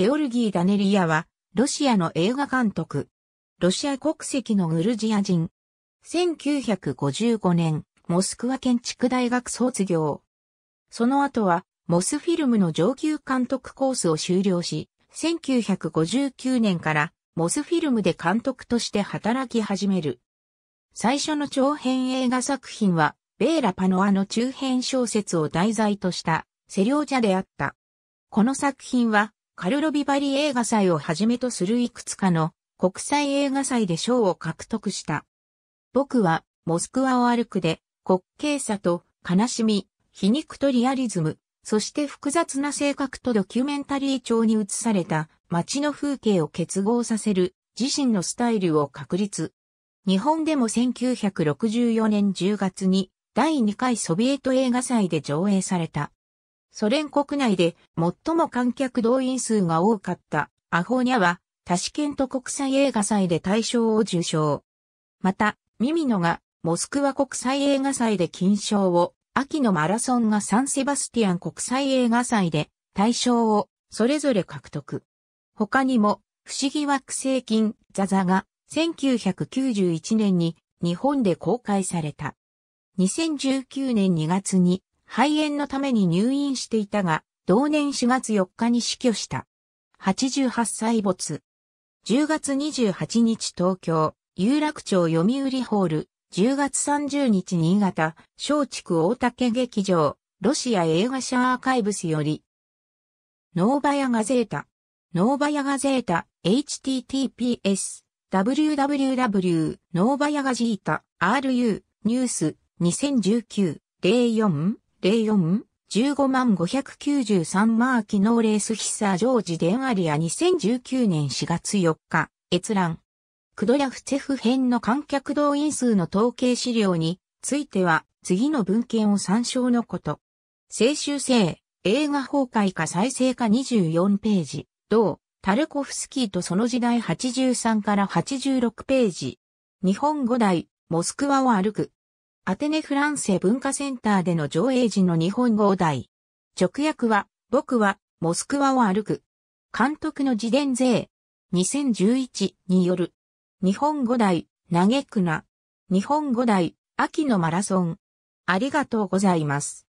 ゲオルギー・ダネリアは、ロシアの映画監督。ロシア国籍のグルジア人。1955年、モスクワ建築大学卒業。その後は、モスフィルムの上級監督コースを修了し、1959年からモスフィルムで監督として働き始める。最初の長編映画作品は、ベーラ・パノアの中編小説を題材としたセリョージャであった。この作品は、カルロビバリ映画祭をはじめとするいくつかの国際映画祭で賞を獲得した。僕は、モスクワを歩くで、滑稽さと悲しみ、皮肉とリアリズム、そして複雑な性格とドキュメンタリー調に映された街の風景を結合させる自身のスタイルを確立。日本でも1964年10月に第2回ソビエト映画祭で上映された。ソ連国内で最も観客動員数が多かったアホニャはタシケント国際映画祭で大賞を受賞。また、ミミノがモスクワ国際映画祭で金賞を秋のマラソンがサンセバスティアン国際映画祭で大賞をそれぞれ獲得。他にも、不思議惑星金ザザが1991年に日本で公開された。2019年2月に肺炎のために入院していたが、同年4月4日に死去した。88歳没。10月28日東京、有楽町読売ホール、10月30日新潟、松竹大竹劇場、ロシア映画社アーカイブスより、ノーバヤガゼータ、ノーバヤガゼータ、https、www、ノーバヤガジータ、ru、ニュース、2019、04、04、15万593マーキノーレースヒサージョージデンアリア2019年4月4日、閲覧。クドヤフツェフ編の観客動員数の統計資料については次の文献を参照のこと。青春性、映画崩壊か再生か24ページ、同、タルコフスキーとその時代83から86ページ。日本語題、モスクワを歩く。アテネフランセ文化センターでの上映時の日本語題。直訳は、僕は、モスクワを歩く。監督の自伝税。2011による。日本語題、嘆くな。日本語題、秋のマラソン。ありがとうございます。